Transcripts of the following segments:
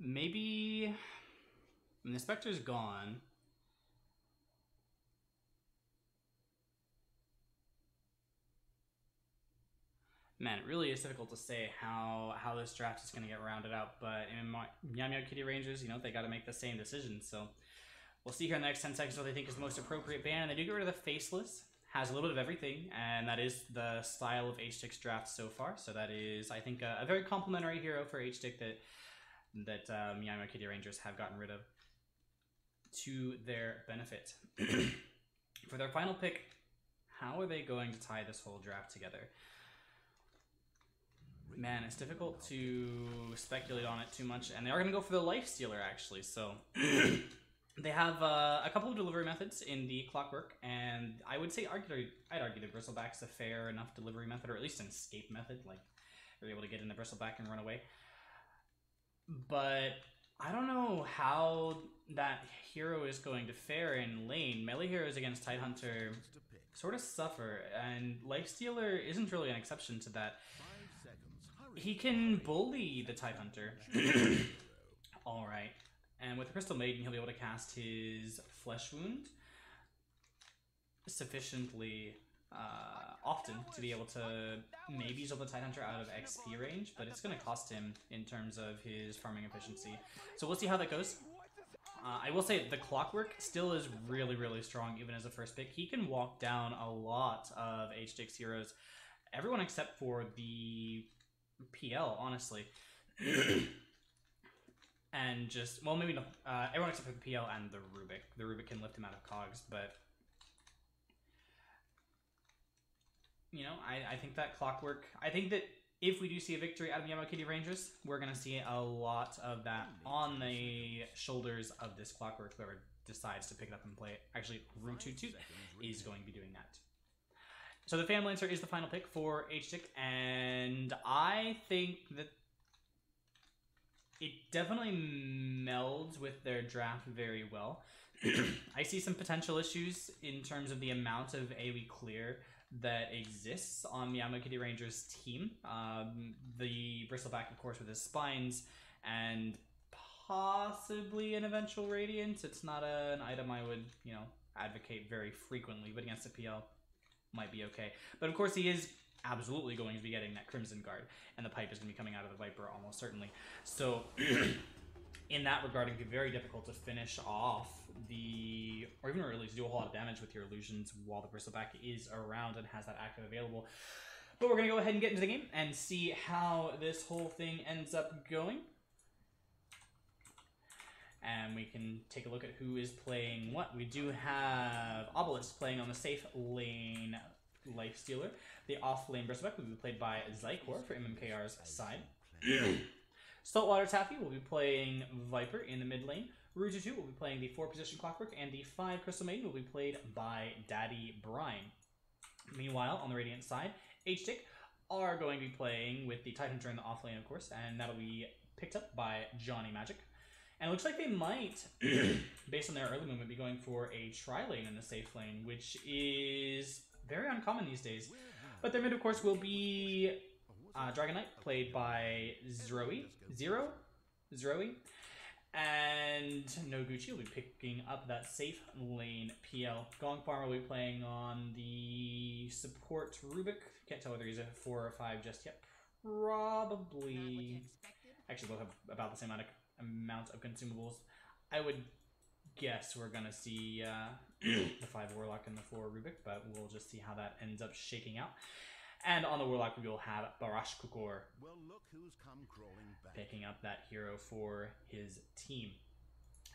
maybe when the Spectre's gone. Man, it really is difficult to say how how this draft is going to get rounded out. But in my Meow Meow Kitty Rangers, you know, they got to make the same decision. So we'll see here in the next 10 seconds what they think is the most appropriate ban. And they do get rid of the Faceless. Has a little bit of everything, and that is the style of H-Stick's draft so far. So that is, I think, a, a very complimentary hero for H-Stick that that uh, Meow Meow Kitty Rangers have gotten rid of to their benefit. for their final pick, how are they going to tie this whole draft together? Man, it's difficult to speculate on it too much, and they are going to go for the Life Stealer, actually, so... they have uh, a couple of delivery methods in the Clockwork, and I would say, argue, I'd argue the Bristleback's a fair enough delivery method, or at least an escape method, like, you're able to get in the Bristleback and run away. But I don't know how that hero is going to fare in lane. Melee heroes against Tidehunter sort of suffer, and Lifestealer isn't really an exception to that. He can bully the Tidehunter. Alright. And with Crystal Maiden, he'll be able to cast his Flesh Wound sufficiently uh, often to be able to maybe the Tidehunter out of XP range, but it's going to cost him in terms of his farming efficiency. So we'll see how that goes. Uh, I will say the Clockwork still is really, really strong, even as a first pick. He can walk down a lot of H-Dix heroes, everyone except for the PL, honestly. and just, well, maybe no, uh, everyone except for the PL and the Rubik. The Rubik can lift him out of cogs, but you know, I, I think that clockwork. I think that if we do see a victory out of Yama Kitty Rangers, we're going to see a lot of that on the shoulders of this clockwork. Whoever decides to pick it up and play it. Actually, Room 2 2 is going to be doing that. So the Phantom Lancer is the final pick for H-Stick, and I think that it definitely melds with their draft very well. I see some potential issues in terms of the amount of AoE clear that exists on the Rangers team. Um, the Bristleback, of course, with his spines, and possibly an eventual Radiant. It's not a, an item I would, you know, advocate very frequently, but against the PL might be okay. But of course, he is absolutely going to be getting that Crimson Guard, and the pipe is going to be coming out of the Viper almost certainly. So in that regard, it can be very difficult to finish off the, or even really to do a whole lot of damage with your illusions while the Bristleback is around and has that active available. But we're going to go ahead and get into the game and see how this whole thing ends up going. And we can take a look at who is playing what. We do have Obelisk playing on the safe lane Life Stealer. The off lane Bristleback will be played by Zykor for MMKR's side. Saltwater Taffy will be playing Viper in the mid lane. Rujuju will be playing the 4 position Clockwork, and the 5 Crystal Maiden will be played by Daddy Brine. Meanwhile, on the Radiant side, H-Stick are going to be playing with the Titan in the off lane, of course, and that'll be picked up by Johnny Magic. And it looks like they might, based on their early movement, be going for a tri-lane in the safe lane, which is very uncommon these days. But their mid, of course, will be uh, Dragon Knight, played by Zeroe. Zero? Zeroe. And Noguchi will be picking up that safe lane PL. Gong Farm will be playing on the support Rubik. Can't tell whether he's a 4 or 5 just yet. Probably. Actually, both have about the same amount of, amount of consumables. I would guess we're going to see uh, the 5 Warlock and the 4 Rubik, but we'll just see how that ends up shaking out. And on the Warlock, we will have Barash Kukor well, look who's come crawling back. picking up that hero for his team.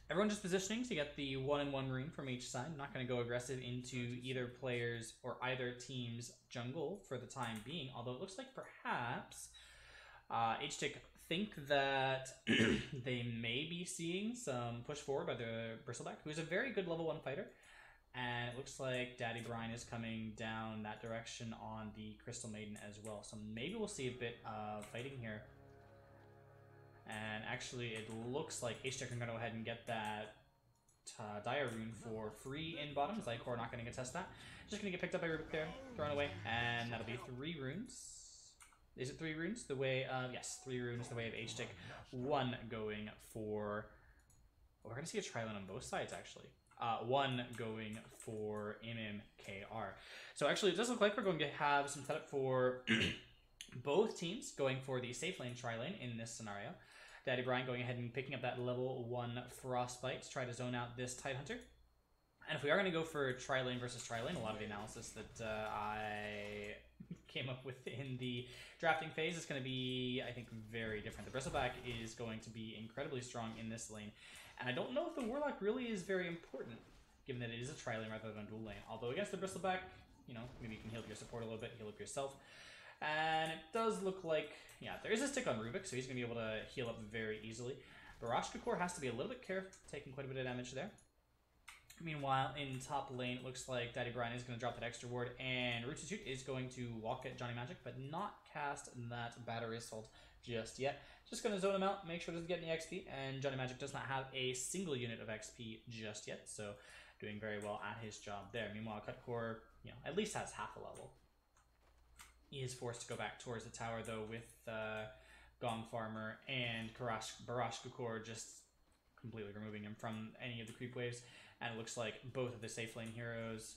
Everyone just positioning to get the one and one rune from each side. I'm not going to go aggressive into either player's or either team's jungle for the time being, although it looks like perhaps uh, H-Tick think that they may be seeing some push forward by the Bristleback, who is a very good level one fighter. And it looks like Daddy Brine is coming down that direction on the Crystal Maiden as well. So maybe we'll see a bit of fighting here. And actually, it looks like H-Check can go ahead and get that uh, Dire Rune for free in bottom. Zykor not going to test that. Just going to get picked up by Rubik there, thrown away. And that'll be three runes. Is it three runes? The way of yes, three runes. The way of H stick. One going for. Oh, we're gonna see a triline on both sides actually. Uh, one going for MMKR. So actually, it does look like we're going to have some setup for both teams going for the safe lane tri lane in this scenario. Daddy Brian going ahead and picking up that level one frostbite to try to zone out this Tidehunter. And if we are going to go for tri lane versus tri lane, a lot of the analysis that uh, I came up with in the drafting phase is going to be, I think, very different. The Bristleback is going to be incredibly strong in this lane, and I don't know if the Warlock really is very important, given that it is a tri lane rather than a dual lane. Although against the Bristleback, you know, maybe you can heal up your support a little bit, heal up yourself. And it does look like, yeah, there is a stick on Rubik, so he's going to be able to heal up very easily. Barashka has to be a little bit careful, taking quite a bit of damage there. Meanwhile, in top lane, it looks like Daddy Brian is going to drop that extra ward, and Rootitoot is going to walk at Johnny Magic, but not cast that Battery Assault just yet. Just going to zone him out, make sure doesn't get any XP, and Johnny Magic does not have a single unit of XP just yet, so doing very well at his job there. Meanwhile, Cutcore, you know, at least has half a level. He is forced to go back towards the tower, though, with uh, Gong Farmer and Karash Barashkakor just completely removing him from any of the creep waves. And it looks like both of the safe lane heroes.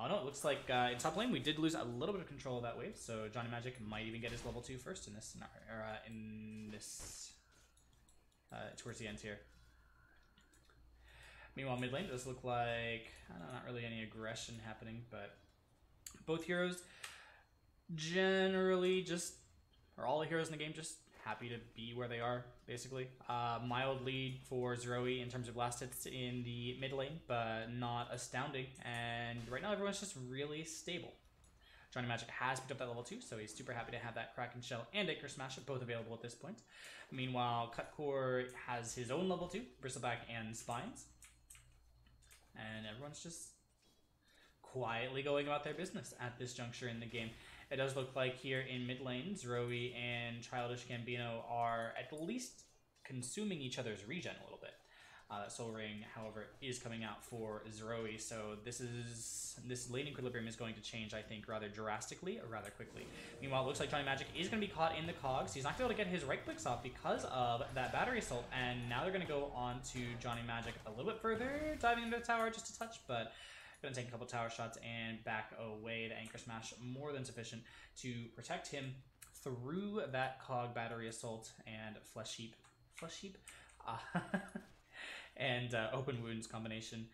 Oh no, it looks like uh, in top lane we did lose a little bit of control of that wave, so Johnny Magic might even get his level 2 first in this scenario, or uh, in this, uh, towards the end here. Meanwhile, mid lane does look like, know, not really any aggression happening, but both heroes generally just, or all the heroes in the game just happy to be where they are, basically. Uh, mild lead for Zeroe in terms of last hits in the mid lane, but not astounding. And right now, everyone's just really stable. Johnny Magic has picked up that level 2, so he's super happy to have that Kraken Shell and Anchor Smash both available at this point. Meanwhile, Cutcore has his own level 2, Bristleback and Spines. And everyone's just quietly going about their business at this juncture in the game. It does look like here in mid lane, Zeroe and Childish Gambino are at least consuming each other's regen a little bit. Uh, that Soul Ring, however, is coming out for Zeroe, so this is this lane equilibrium is going to change, I think, rather drastically or rather quickly. Meanwhile, it looks like Johnny Magic is going to be caught in the cogs. He's not going to be able to get his right clicks off because of that battery assault, and now they're going to go on to Johnny Magic a little bit further, diving into the tower just a touch, but Gonna take a couple tower shots and back away. The Anchor Smash more than sufficient to protect him through that Cog Battery Assault and Flesh Heap. Flesh Heap? Uh, and uh, Open Wounds combination.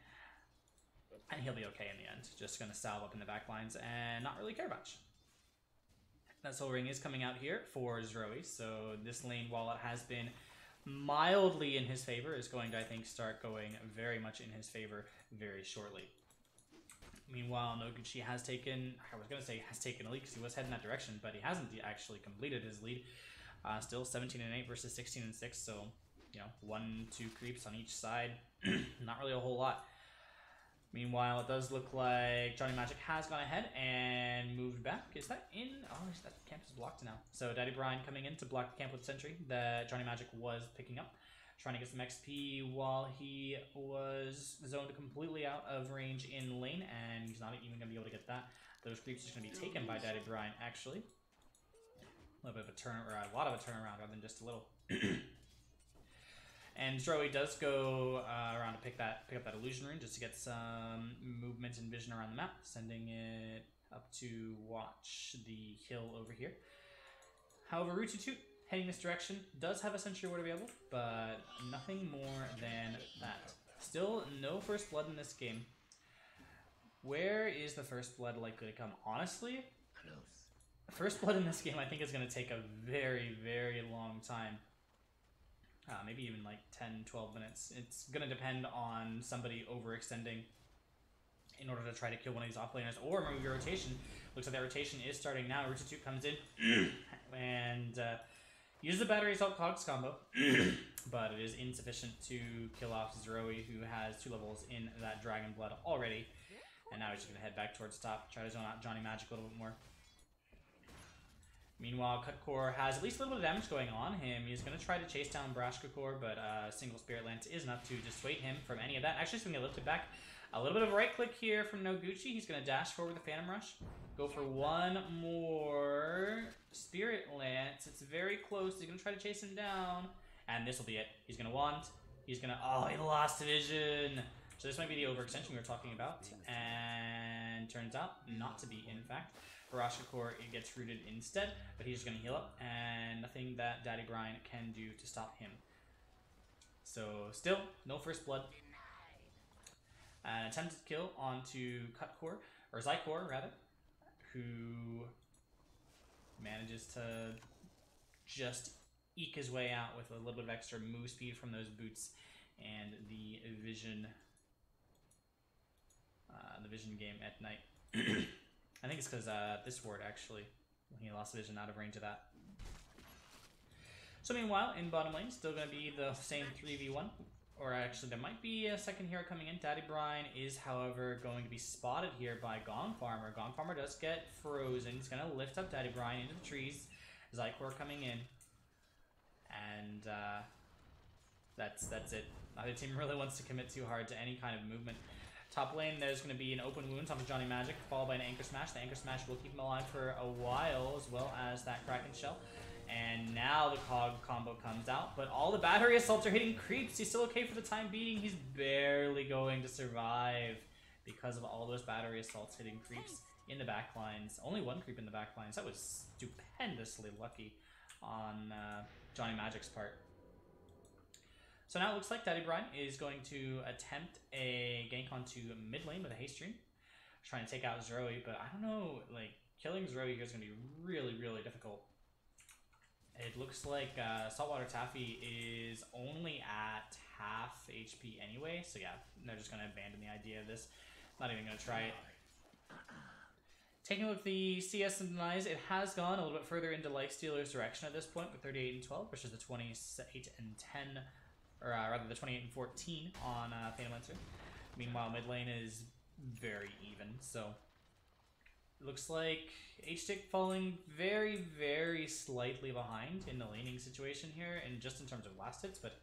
And he'll be okay in the end. Just gonna salve up in the back lines and not really care much. That Soul Ring is coming out here for Zeroe, so this lane, while it has been mildly in his favor, is going to, I think, start going very much in his favor very shortly. Meanwhile, Noguchi has taken, I was going to say has taken a lead because he was heading that direction, but he hasn't actually completed his lead. Uh, still 17 and 8 versus 16 and 6, so, you know, one, two creeps on each side. Not really a whole lot. Meanwhile, it does look like Johnny Magic has gone ahead and moved back. Is that in? Oh, that camp is blocked now. So Daddy Brian coming in to block the camp with Sentry that Johnny Magic was picking up trying to get some XP while he was zoned completely out of range in lane, and he's not even going to be able to get that. Those creeps are going to be taken by Daddy Brian, actually. A little bit of a turn, or a lot of a turnaround rather than just a little. and Zeroe does go uh, around to pick that, pick up that illusion rune just to get some movement and vision around the map, sending it up to watch the hill over here. However, Rootitoot heading this direction. Does have a Sentry Ward available, but nothing more than that. Still no First Blood in this game. Where is the First Blood likely to come? Honestly, First Blood in this game I think is going to take a very, very long time. Uh, maybe even like 10, 12 minutes. It's going to depend on somebody overextending in order to try to kill one of these offlaners or move your rotation. Looks like that rotation is starting now. Rootitoot comes in and uh, Use the battery assault cogs combo, but it is insufficient to kill off Zeroe, who has two levels in that Dragon Blood already. And now he's just going to head back towards the top, try to zone out Johnny Magic a little bit more. Meanwhile, Cutcore has at least a little bit of damage going on him. He's going to try to chase down Barashkakor, but uh, single Spirit Lance is enough to dissuade him from any of that. Actually, he's going to get lifted back A little bit of right click here from Noguchi. He's going to dash forward with the Phantom Rush. Go for one more Spirit Lance. It's very close. He's going to try to chase him down. And this will be it. He's going to want. He's going to... Oh, he lost vision. So this might be the overextension we were talking about. And turns out not to be, in fact. Barashikor it gets rooted instead, but he's going to heal up, and nothing that Daddy Brian can do to stop him. So still, no first blood. An attempted kill onto Cutcore, or Zykor rather, who manages to just eke his way out with a little bit of extra move speed from those boots and the vision uh, the vision game at night. I think it's because uh, this ward actually, he lost vision out of range of that. So meanwhile, in bottom lane, still going to be the same 3v1. Or actually, there might be a second hero coming in. Daddy Brian is, however, going to be spotted here by Gong Farmer. Gong Farmer does get frozen. He's going to lift up Daddy Brian into the trees. Zykor coming in. And uh, that's that's it. Neither team really wants to commit too hard to any kind of movement. Top lane, there's going to be an open wound on Johnny Magic, followed by an Anchor Smash. The Anchor Smash will keep him alive for a while, as well as that Kraken Shell. And now the Cog combo comes out, but all the battery assaults are hitting creeps. He's still okay for the time being. He's barely going to survive because of all those battery assaults hitting creeps in the backlines. Only one creep in the backlines. That was stupendously lucky on uh, Johnny Magic's part. So now it looks like Daddy Brian is going to attempt a gank onto mid lane with a haste stream. Trying to take out Zoe, but I don't know, like, killing Zoe here is going to be really, really difficult. It looks like uh, Saltwater Taffy is only at half HP anyway, so yeah, they're just going to abandon the idea of this. Not even going to try it. Taking a look at the CS and denies, it has gone a little bit further into Lifestealer's direction at this point with 38 and 12 versus the 28 and 10 or uh, rather the 28 and 14 on uh, Phantom Lancer. Meanwhile, mid lane is very even, so looks like H-Stick falling very, very slightly behind in the laning situation here, and just in terms of last hits, but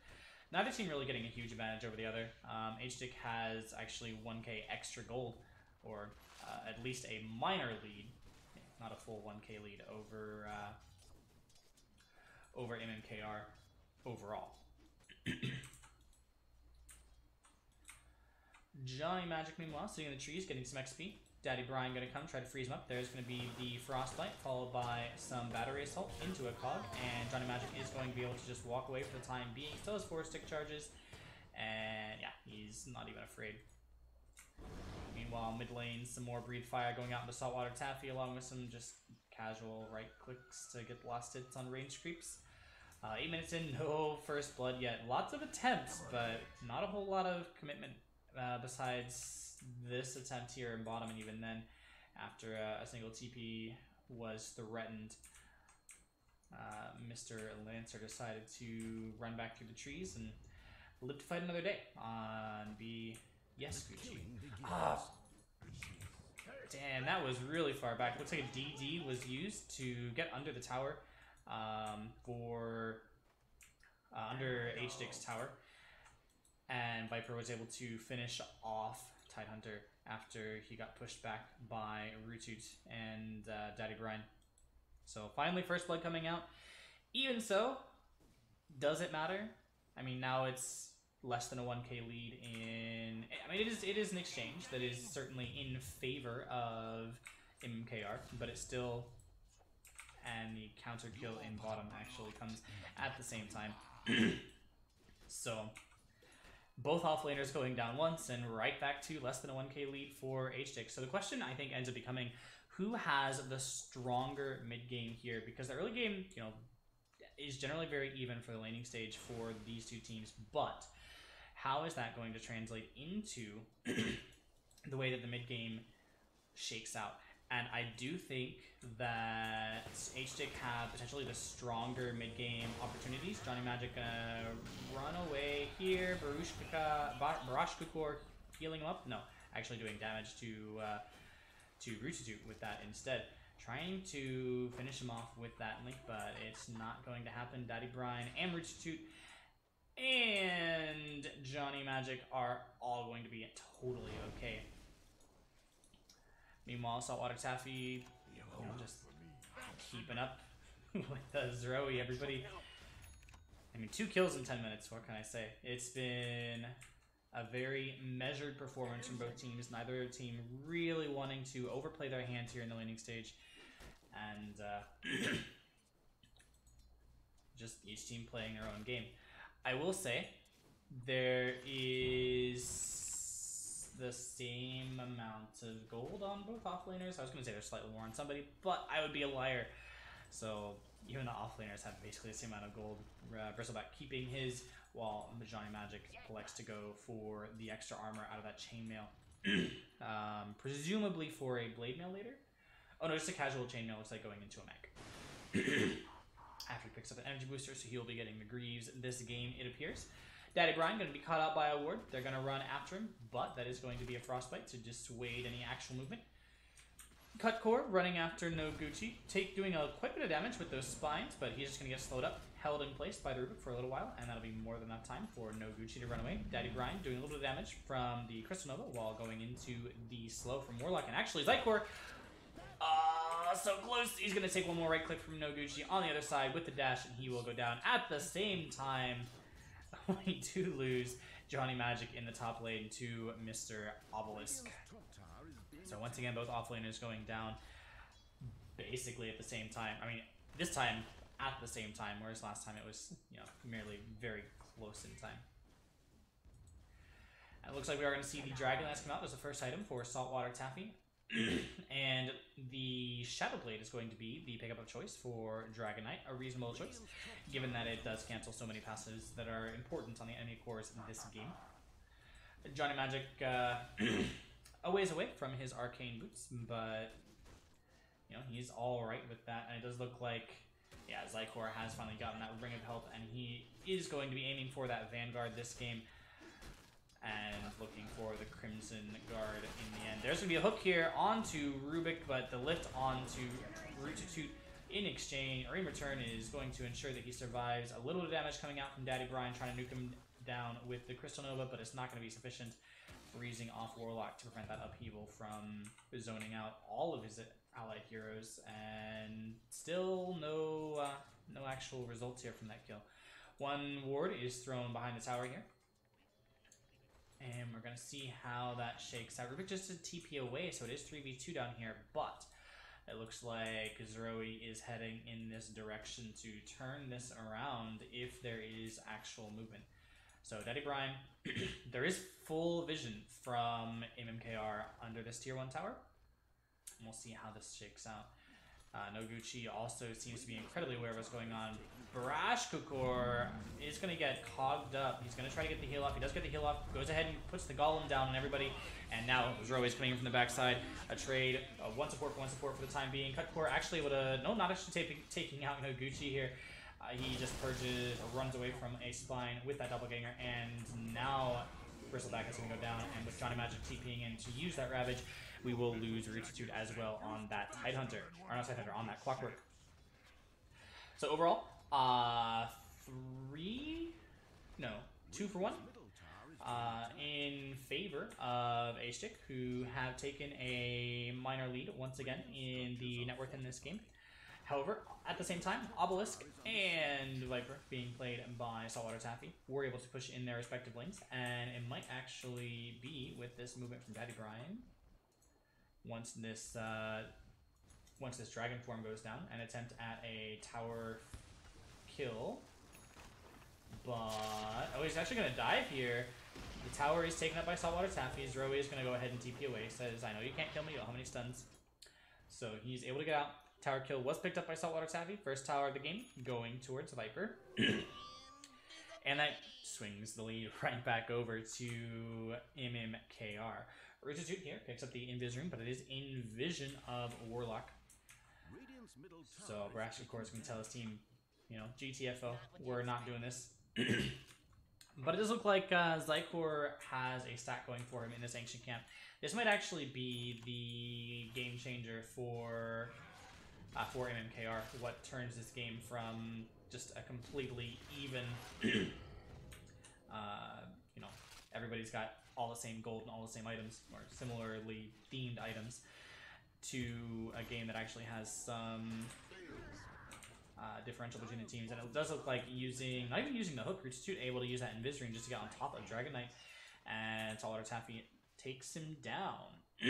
neither team really getting a huge advantage over the other. Um, H-Stick has actually 1k extra gold, or uh, at least a minor lead, not a full 1k lead over uh, over MMKR overall. Johnny Magic, meanwhile, sitting in the trees, getting some XP. Daddy Brian gonna come, try to freeze him up. There's gonna be the Frostbite, followed by some Battery Assault into a Cog, and Johnny Magic is going to be able to just walk away for the time being. Still has four stick charges, and yeah, he's not even afraid. Meanwhile, mid lane, some more Breathe Fire going out into Saltwater Taffy, along with some just casual right clicks to get the last hits on range creeps. Uh, eight minutes in, no first blood yet. Lots of attempts, but not a whole lot of commitment uh, besides this attempt here in bottom, and even then, after uh, a single TP was threatened, uh, Mr. Lancer decided to run back through the trees and live to fight another day on B. Yes, Gucci. Ah, damn, that was really far back. Looks like a DD was used to get under the tower um, for uh, under H-Stick's tower. And Viper was able to finish off Tidehunter after he got pushed back by Rootoot and uh, Daddy Brian. So finally, first blood coming out. Even so, does it matter? I mean, now it's less than a 1k lead in... I mean, it is, it is an exchange that is certainly in favor of MKR, but it's still and the counter kill in bottom actually comes at the same time. so both offlaners going down once and right back to less than a 1k lead for H-Stick. So the question I think ends up becoming who has the stronger mid game here because the early game, you know, is generally very even for the laning stage for these two teams, but how is that going to translate into the way that the mid game shakes out? And I do think that H-Stick have potentially the stronger mid-game opportunities. Johnny Magic gonna run away here. Barashkakor healing him up. No, actually doing damage to uh, to Rootoot with that instead. Trying to finish him off with that link, but it's not going to happen. Daddy Brian and Rootoot and Johnny Magic are all going to be totally okay. Meanwhile, Saltwater Taffy, you know, just keeping up with the Zeroe, everybody. I mean, two kills in 10 minutes, what can I say? It's been a very measured performance from both teams. Neither team really wanting to overplay their hand here in the laning stage. And uh, just each team playing their own game. I will say, there is the same amount of gold on both offlaners. I was going to say they're slightly more on somebody, but I would be a liar. So even the offlaners have basically the same amount of gold. Uh, Bristleback keeping his, while Johnny Magic elects to go for the extra armor out of that chainmail. um, presumably for a blade mail later. Oh no, just a casual chainmail looks like going into a mech. After he picks up an energy booster, so he'll be getting the Greaves this game, it appears. Daddy Brian going to be caught out by a ward. They're going to run after him, but that is going to be a frostbite to dissuade any actual movement. Cut core running after Noguchi, take doing a quite bit of damage with those spines, but he's just gonna get slowed up, held in place by the Rubik for a little while, and that'll be more than enough time for Noguchi to run away. Daddy Brian doing a little bit of damage from the Crystal Nova while going into the slow from Warlock, and actually Xykor, uh, so close. He's gonna take one more right click from Noguchi on the other side with the dash, and he will go down at the same time. We do lose Johnny Magic in the top lane to Mr. Obelisk. So once again, both offlaners going down basically at the same time. I mean, this time at the same time, whereas last time it was, you know, merely very close in time. It looks like we are going to see the Dragon Lance come out as the first item for Saltwater Taffy. and the Shadow Blade is going to be the pickup of choice for Dragon Knight, a reasonable choice, given that it does cancel so many passes that are important on the enemy cores in this game. Johnny Magic uh, a ways away from his arcane boots, but you know he's all right with that, and it does look like yeah Zykor has finally gotten that ring of health, and he is going to be aiming for that Vanguard this game. And looking for the Crimson Guard in the end. There's going to be a hook here onto Rubik, but the lift onto Rootitoot in exchange, or in return, is going to ensure that he survives. A little damage coming out from Daddy Brian trying to nuke him down with the Crystal Nova, but it's not going to be sufficient freezing off Warlock to prevent that upheaval from zoning out all of his allied heroes, and still no uh, no actual results here from that kill. One ward is thrown behind the tower here. And we're going to see how that shakes out. Rubik just a TP away, so it is 3v2 down here, but it looks like Zeroe is heading in this direction to turn this around if there is actual movement. So Daddy Brian, there is full vision from MMKR under this tier 1 tower. And we'll see how this shakes out. Uh, Noguchi also seems to be incredibly aware of what's going on. Brash Kukor is going to get cogged up. He's going to try to get the heal off. He does get the heal off. Goes ahead and puts the golem down on everybody. And now Zoro is coming in from the backside. A trade. One support for one support for the time being. Cut Core actually. No, not actually taking, taking out Noguchi here. Uh, he just purges runs away from a spine with that doppelganger. And now Bristleback is going to go down. And with Johnny Magic TPing in to use that Ravage, we will lose Rootitude as well on that Tidehunter. Or not Tidehunter, on that Clockwork. So overall, uh, three, no, two for one, uh, in favor of A-Stick, who have taken a minor lead once again in the net worth in this game. However, at the same time, Obelisk and Viper, being played by Saltwater Taffy, were able to push in their respective lanes, and it might actually be with this movement from Daddy Brian. Once this uh, once this dragon form goes down, an attempt at a tower kill. But oh, he's actually gonna dive here. The tower is taken up by Saltwater Taffy. Zeroe is gonna go ahead and TP away. Says, "I know you can't kill me. You don't have many stuns." So he's able to get out. Tower kill was picked up by Saltwater Taffy. First tower of the game, going towards Viper. and that swings the lead right back over to MMKR. Rootitude here picks up the Invis Rune, but it is in vision of Warlock. So Brash, of course, can tell his team, you know, GTFO, we're not doing this. but it does look like uh, has a stack going for him in this Ancient Camp. This might actually be the game changer for uh, for MMKR, what turns this game from just a completely even Uh, you know, everybody's got all the same gold and all the same items, or similarly themed items, to a game that actually has some uh, differential between the teams. And it does look like using, not even using the hook, Roots able to use that Invisring just to get on top of Dragon Knight. And Saltwater Taffy takes him down.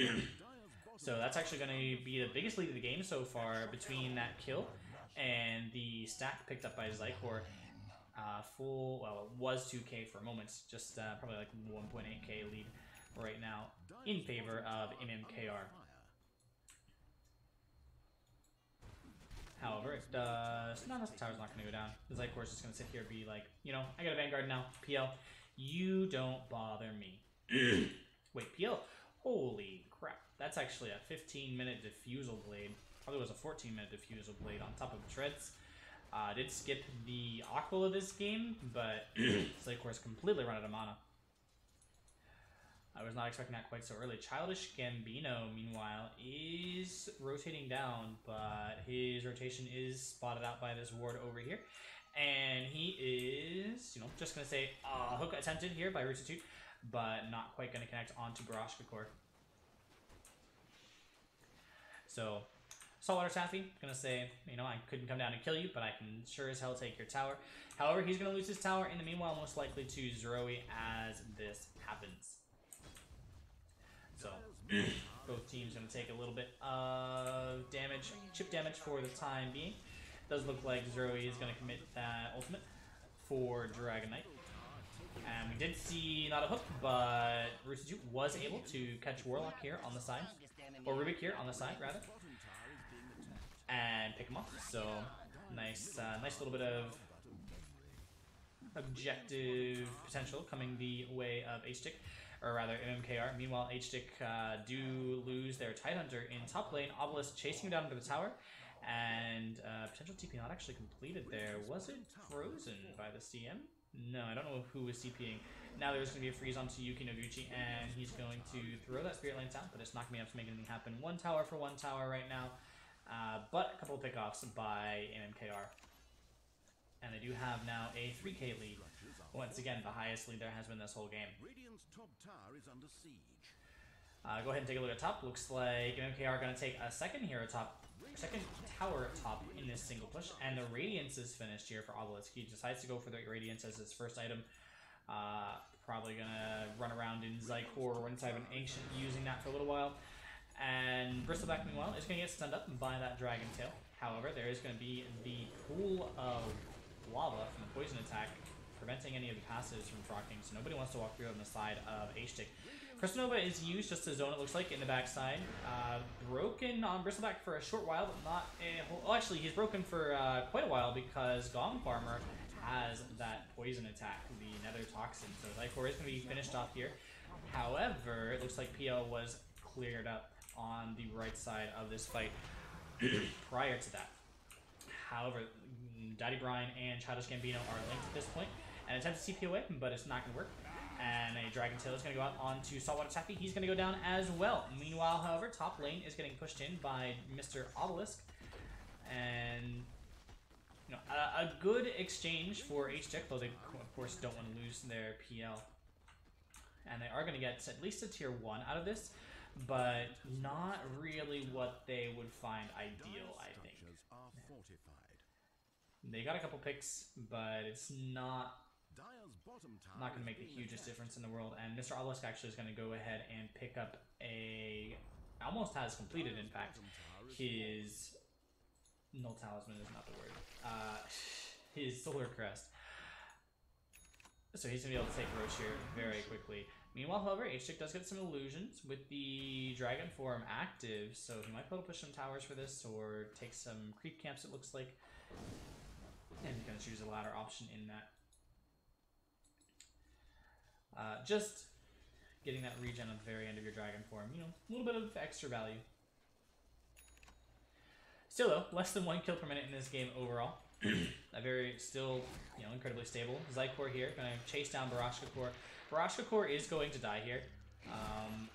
so that's actually going to be the biggest lead of the game so far between that kill and the stack picked up by Xykor. Uh, full, well, it was 2k for moments, just uh, probably like 1.8k lead right now in favor of MMKR. However, it does. No, the tower's not going to go down. The Xykor's just going to sit here and be like, you know, I got a Vanguard now. PL, you don't bother me. Wait, PL? Holy crap. That's actually a 15 minute diffusal blade. Probably was a 14 minute diffusal blade on top of the treads. Uh, did skip the Aquila this game, but Xykor's completely run out of mana. I was not expecting that quite so early. Childish Gambino, meanwhile, is rotating down, but his rotation is spotted out by this ward over here. And he is, you know, just going to say uh, hook attempted here by Roostitute, but not quite going to connect onto Barashka Core. So, Saltwater Taffy, gonna say, you know, I couldn't come down and kill you, but I can sure as hell take your tower. However, he's gonna lose his tower in the meanwhile, most likely to Zeroe as this happens. Both teams going to take a little bit of damage, chip damage for the time being. Does look like Zeroe is going to commit that ultimate for Dragon Knight. And we did see not a hook, but Rooster was able to catch Warlock here on the side, or Rubik here on the side, rather, and pick him off. So, nice, uh, nice little bit of objective potential coming the way of H-Stick or rather MMKR. Meanwhile, H-Stick uh, do lose their Tidehunter in top lane. Obelisk chasing him down into the tower. And uh, potential TP not actually completed there. Was it frozen by the CM? No, I don't know who was TPing. Now there's going to be a freeze onto Yuki Noguchi, and he's going to throw that Spirit Lance down, but it's not going to be able to make anything happen. One tower for one tower right now, uh, but a couple of pickoffs by MMKR. And they do have now a 3k lead. Once again, the highest lead there has been this whole game. Radiant's top tower is under siege. Uh, go ahead and take a look at top. Looks like are going to take a second hero top, second tower top in this single push, and the Radiance is finished here for Obelisk. He decides to go for the Radiance as his first item. Uh, probably going to run around in Xykor or inside of an Ancient using that for a little while. And Bristleback, meanwhile, is going to get stunned up by that Dragon Tail. However, there is going to be the pool of lava from the poison attack preventing any of the passes from trocking, so nobody wants to walk through on the side of H-Stick. Nova is used just to zone, it looks like, in the backside. Uh, broken on Bristleback for a short while, but not a whole... Well, actually, he's broken for uh, quite a while because Gong Farmer has that poison attack, the Nether Toxin. So Xykor is going to be finished off here. However, it looks like PL was cleared up on the right side of this fight prior to that. However, Daddy Brian and Childish Gambino are linked at this point and attempt to TP away, but it's not going to work. And a Dragon Tail is going to go out onto Saltwater Taffy. He's going to go down as well. Meanwhile, however, top lane is getting pushed in by Mr. Obelisk. And you know, a, a good exchange for H-Tech, though they, of course, don't want to lose their PL. And they are going to get at least a tier 1 out of this, but not really what they would find ideal, I. They got a couple picks, but it's not not going to make the hugest difference in the world. And Mr. Obelisk actually is going to go ahead and pick up a... Almost has completed, in fact, his... Null Talisman is not the word. Uh, his Solar Crest. So he's going to be able to take Rosh here very quickly. Meanwhile, however, H-Stick does get some illusions with the Dragon Form active, so he might be able to push some towers for this or take some creep camps, it looks like. And he's going to choose the latter option in that. Uh, just getting that regen at the very end of your dragon form, you know, a little bit of extra value. Still though, less than one kill per minute in this game overall. a very, still, you know, incredibly stable. Xykor here, gonna chase down Barashka Core. Barashka Core is going to die here. Um,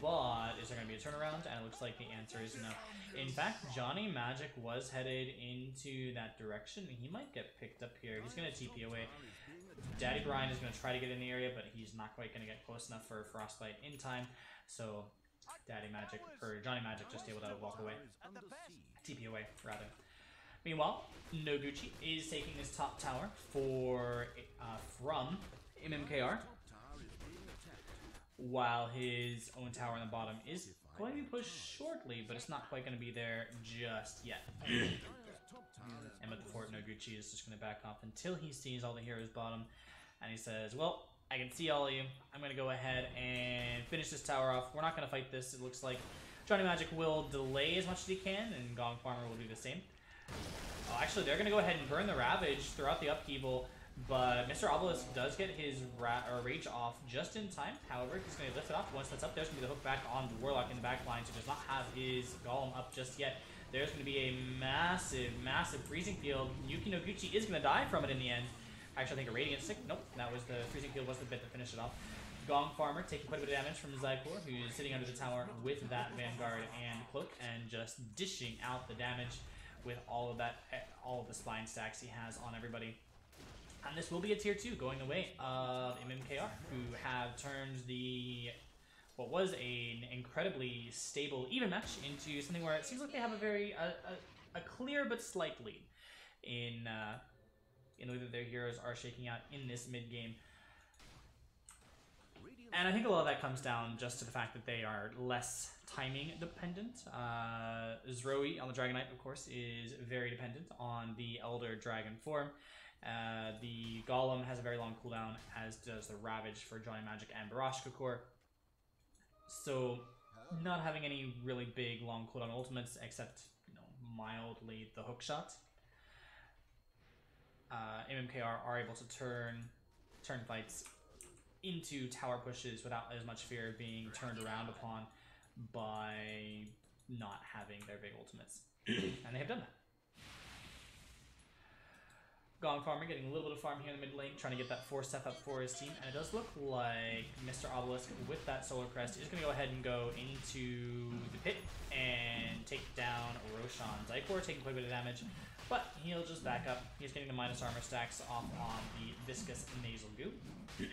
but is there going to be a turnaround? And it looks like the answer is no. In fact, Johnny Magic was headed into that direction. He might get picked up here. He's going to TP away. Daddy Brian is going to try to get in the area, but he's not quite going to get close enough for Frostbite in time. So Daddy Magic, or Johnny Magic, just able to walk away. TP away, rather. Meanwhile, Noguchi is taking this top tower for uh, from MMKR, while his own tower on the bottom is going to be pushed shortly, but it's not quite going to be there just yet. and with the fort, Noguchi is just going to back off until he sees all the heroes bottom, and he says, well, I can see all of you. I'm going to go ahead and finish this tower off. We're not going to fight this. It looks like Johnny Magic will delay as much as he can, and Gong Farmer will do the same. Oh, actually, they're going to go ahead and burn the Ravage throughout the upheaval, but Mr. Obelisk does get his ra Rage off just in time. However, he's going to lift it off. Once that's up, there's going to be the hook back on the Warlock in the back line, so does not have his Golem up just yet. There's going to be a massive, massive freezing field. Yuki Noguchi is going to die from it in the end. Actually, I think a Radiant Stick. Nope, that was the freezing field was the bit that finished it off. Gong Farmer taking quite a bit of damage from Xykor, who's sitting under the tower with that Vanguard and Cloak, and just dishing out the damage with all of that, eh, all of the spine stacks he has on everybody. And this will be a tier 2 going the way of MMKR, who have turned the what was an incredibly stable even match into something where it seems like they have a very a, a, a clear but slight lead in uh, in the way that their heroes are shaking out in this mid game. And I think a lot of that comes down just to the fact that they are less timing dependent. Uh, Zroe on the Dragon Knight, of course, is very dependent on the Elder Dragon form. Uh, the Golem has a very long cooldown, as does the Ravage for Johnny Magic and Barashka Core. So, not having any really big long cooldown ultimates, except you know mildly the hook shot. Uh, MMKR are able to turn turn fights into tower pushes without as much fear of being turned around upon by not having their big ultimates. and they have done that. Gong Farmer getting a little bit of farm here in the mid lane, trying to get that 4 step up for his team. And it does look like Mr. Obelisk with that Solar Crest is going to go ahead and go into the pit and take down Roshan. Xykor taking quite a bit of damage, but he'll just back up. He's getting the minus armor stacks off on the Viscous Nasal Goo.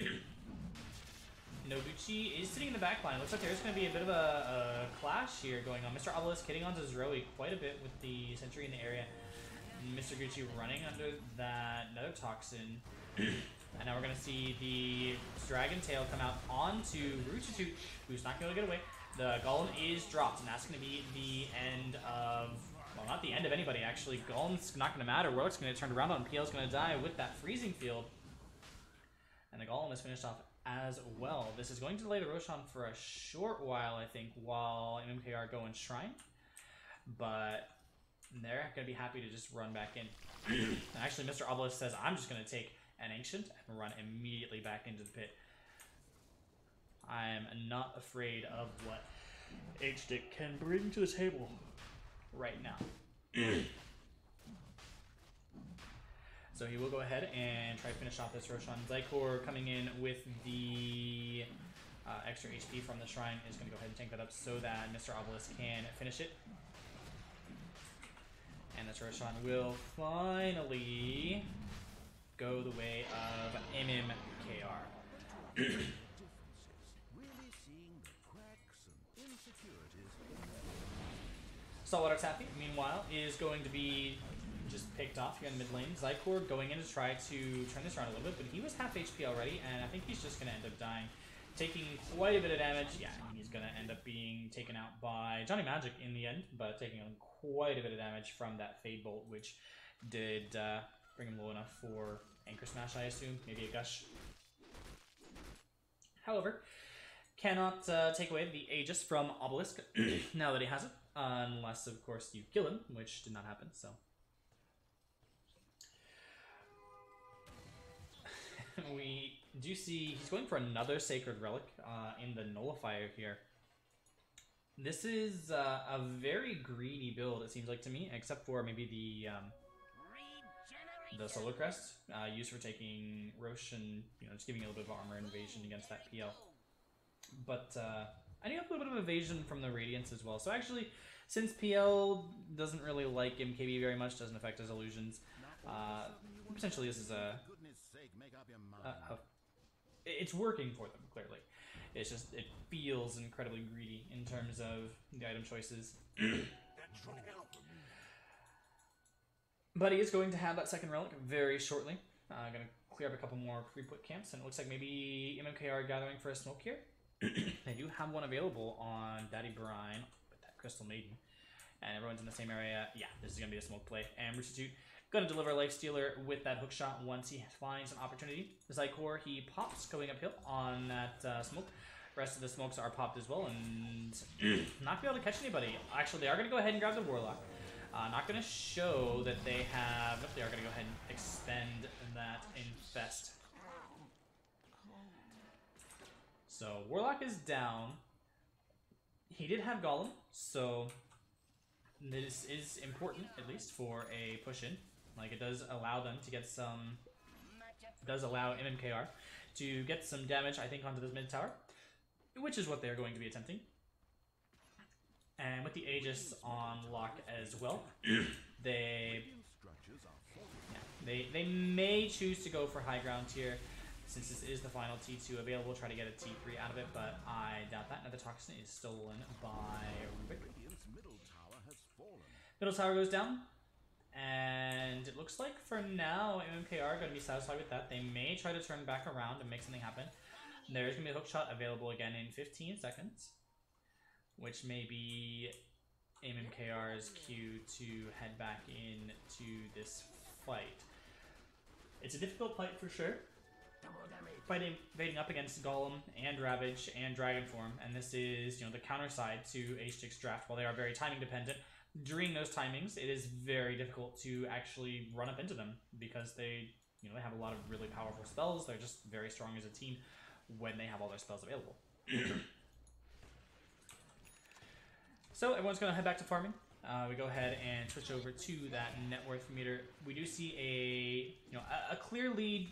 Noguchi is sitting in the back line. Looks like there's going to be a bit of a, a, clash here going on. Mr. Obelisk hitting onto Zroe quite a bit with the Sentry in the area. Mr. Gucci running under that Nether Toxin. and now we're to see the Dragon Tail come out onto Rootatoot, who's not to get away. The Golem is dropped, and that's to be the end of... Well, not the end of anybody, actually. Golem's not to matter. Going to turn around on. PL's to die with that Freezing Field. And the Golem is finished off as well. This is going to delay the Roshan for a short while, I think, while MMKR go and Shrine. But they're going to be happy to just run back in. Actually, Mr. Obelisk says, I'm just going to take an Ancient and run immediately back into the pit. I am not afraid of what H-Stick can bring to the table right now. so he will go ahead and try to finish off this Roshan. Xykor coming in with the uh, extra HP from the Shrine is going to go ahead and tank that up so that Mr. Obelisk can finish it. And this Roshan will finally go the way of MMKR. Saltwater Taffy, meanwhile, is going to be just picked off here in the mid lane. Xykor going in to try to turn this around a little bit, but he was half HP already, and I think he's just going to end up dying. Taking quite a bit of damage. Yeah, he's going to end up being taken out by Johnny Magic in the end, but taking quite a bit of damage from that Fade Bolt, which did uh, bring him low enough for Anchor Smash, I assume. Maybe a Gush. However, cannot uh, take away the Aegis from Obelisk now that he has it. Unless, of course, you kill him, which did not happen, so. we do you see he's going for another Sacred Relic uh, in the Nullifier here. This is uh, a very greedy build, it seems like to me, except for maybe the um, the Solar Crest, uh, used for taking Roshan, you know, just giving a little bit of armor invasion against that PL. But, uh, you have a little bit of evasion from the Radiance as well. So actually, since PL doesn't really like MKB very much, doesn't affect his illusions, uh, potentially this is a, a, a it's working for them clearly. It's just it feels incredibly greedy in terms of the item choices. but he is going to have that second relic very shortly. Uh, going to clear up a couple more creep camps, and it looks like maybe MMK are gathering for a smoke here. they do have one available on Daddy Brine with that Crystal Maiden. And everyone's in the same area. Yeah, this is going to be a smoke play. And Roostitute going to deliver Life Stealer with that hook shot once he finds an opportunity. Xykor, he pops going uphill on that uh, smoke. rest of the smokes are popped as well and not be able to catch anybody. Actually, they are going to go ahead and grab the Warlock. Uh, not going to show that they have... Nope, they are going to go ahead and expend that Infest. So, Warlock is down. He did have Golem, so this is important, at least, for a push-in. Like, it does allow them to get some... does allow MMKR to get some damage, I think, onto this mid tower, which is what they're going to be attempting. And with the Aegis on lock as well, they... Yeah, they, they may choose to go for high ground here, since this is the final T2 available, try to get a T3 out of it, but I doubt that. Another Toxin is stolen by Rubik. Middle tower goes down, and it looks like for now, MMKR are going to be satisfied with that. They may try to turn back around and make something happen. There's going to be a hook shot available again in 15 seconds, which may be MMKR's cue to head back in to this fight. It's a difficult fight for sure fighting invading up against Golem and Ravage and Dragon Form, and this is you know the counter side to H6 draft. While they are very timing dependent, during those timings, it is very difficult to actually run up into them because they you know they have a lot of really powerful spells. They're just very strong as a team when they have all their spells available. so everyone's gonna head back to farming. Uh, we go ahead and switch over to that net worth meter. We do see a you know a, a clear lead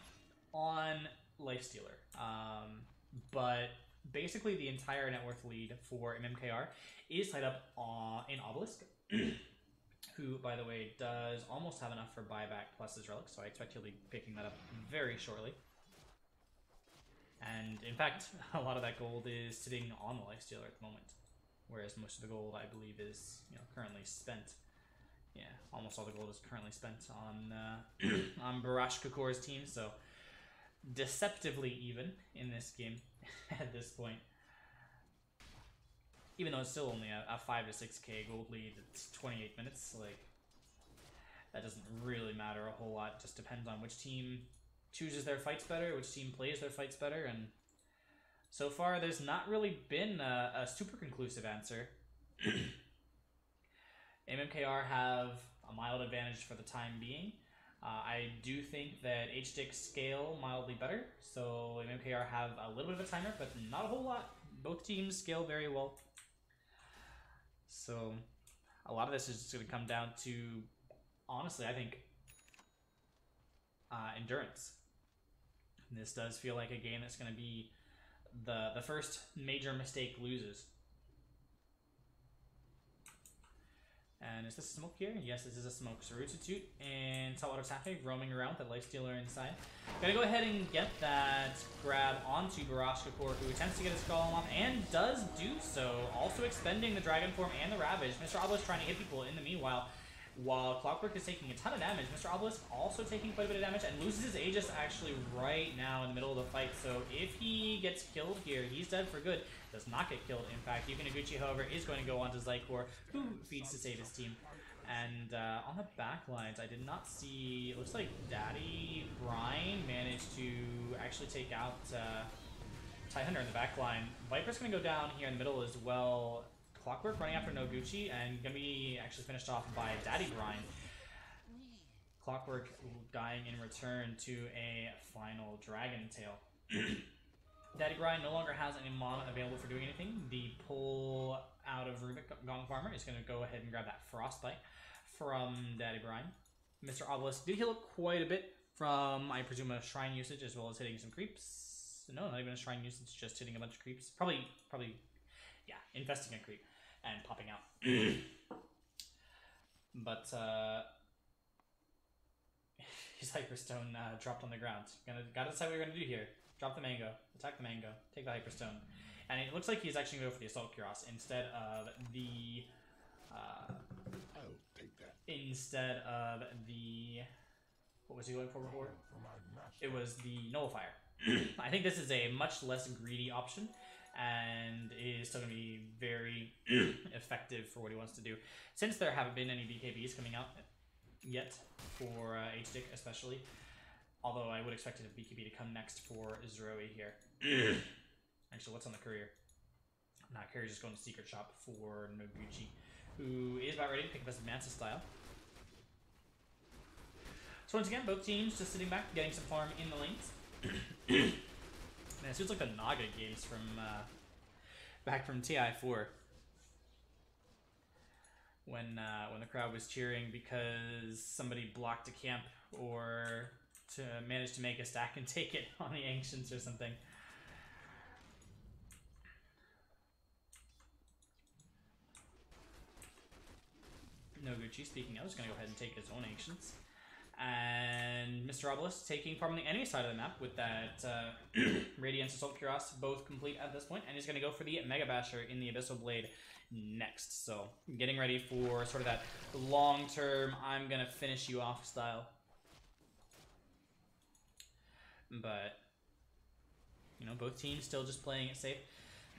on Lifestealer. Um, but basically, the entire net worth lead for MMKR is tied up on, in Obelisk, who, by the way, does almost have enough for buyback plus his relic, so I expect he'll be picking that up very shortly. And in fact, a lot of that gold is sitting on the Lifestealer at the moment, whereas most of the gold, I believe, is you know currently spent. Yeah, almost all the gold is currently spent on uh, on Barash Kakor's team, so deceptively even in this game at this point. Even though it's still only a, a 5 to 6k gold lead, it's 28 minutes, like, that doesn't really matter a whole lot. It just depends on which team chooses their fights better, which team plays their fights better, and so far there's not really been a, a super conclusive answer. MMKR have a mild advantage for the time being. Uh, I do think that H-Stick scale mildly better, so MMKR have a little bit of a timer, but not a whole lot. Both teams scale very well. So a lot of this is just going to come down to, honestly, I think, uh, endurance. And this does feel like a game that's going to be the the first major mistake loses. And is this smoke here? Yes, this is a smoke. So and Saltwater Taffy roaming around with the Life Stealer inside. Gonna go ahead and get that grab onto Barashka who attempts to get his Golem off and does do so. Also expending the Dragon Form and the Ravage. Mr. Obelisk trying to hit people in the meanwhile. While Clockwork is taking a ton of damage, Mr. Obelisk also taking quite a bit of damage and loses his Aegis actually right now in the middle of the fight. So if he gets killed here, he's dead for good. Does not get killed, in fact. Yuki Noguchi, however, is going to go on to Xykor, who feeds to save his team. And uh, on the back lines, I did not see... It looks like Daddy Brine managed to actually take out uh, Hunter in the back line. Viper's going to go down here in the middle as well. Clockwork running after Noguchi and gonna be actually finished off by Daddy Brine. Clockwork dying in return to a final Dragon Tail. Daddy Brine no longer has any mana available for doing anything. The pull out of Rubik Gong Farmer is going to go ahead and grab that Frostbite from Daddy Brine. Mr. Obelisk did heal quite a bit from, I presume, a Shrine usage as well as hitting some creeps. No, not even a Shrine usage, just hitting a bunch of creeps. Probably, probably yeah, infesting a creep and popping out. but uh, his hyperstone uh, dropped on the ground. Gonna gotta decide what we're gonna do here. Drop the mango, attack the mango, take the hyperstone, and it looks like he's actually gonna go for the assault cuirass instead of the. Uh, I'll take that instead of the what was he going for before? for. It was the nullifier. I think this is a much less greedy option and is still going to be very effective for what he wants to do. Since there haven't been any BKBs coming out yet for uh, H-Stick especially, although I would expect a BKB to come next for Zeroe here. Actually, what's on the courier? Nah, courier's just going to Secret Shop for Noguchi, who is about ready to pick up his Manta Style. So once again, both teams just sitting back, getting some farm in the lanes. Man, it seems like the Naga games from uh, back from TI4 when uh, when the crowd was cheering because somebody blocked a camp or to manage to make a stack and take it on the ancients or something. No Noguchi, speaking I was going to go ahead and take his own ancients. Mr. Obelisk taking from the enemy side of the map with that uh, Radiance Assault Cuirass both complete at this point, and he's going to go for the Mega Basher in the Abyssal Blade next. So getting ready for sort of that long term, I'm going to finish you off style. But, you know, both teams still just playing it safe.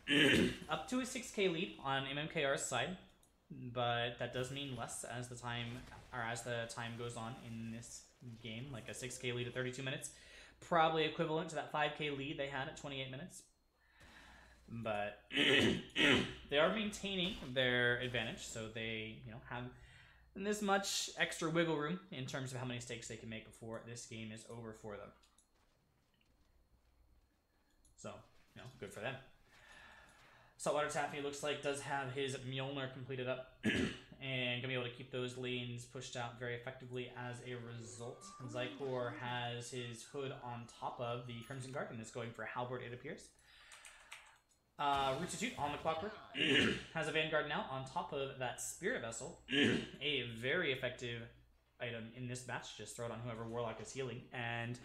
Up to a 6k lead on MMKR's side, but that does mean less as the time or as the time goes on in this game. Like a 6k lead at 32 minutes, probably equivalent to that 5k lead they had at 28 minutes. But they are maintaining their advantage, so they you know have this much extra wiggle room in terms of how many stakes they can make before this game is over for them. So you know, good for them. Saltwater Taffy looks like does have his Mjolnir completed up and gonna be able to keep those lanes pushed out very effectively as a result. Xykor has his hood on top of the Crimson Guard and is going for Halberd, it appears. Uh, Roostitute on the clockwork has a Vanguard now on top of that Spirit Vessel. a very effective item in this match. Just throw it on whoever Warlock is healing, and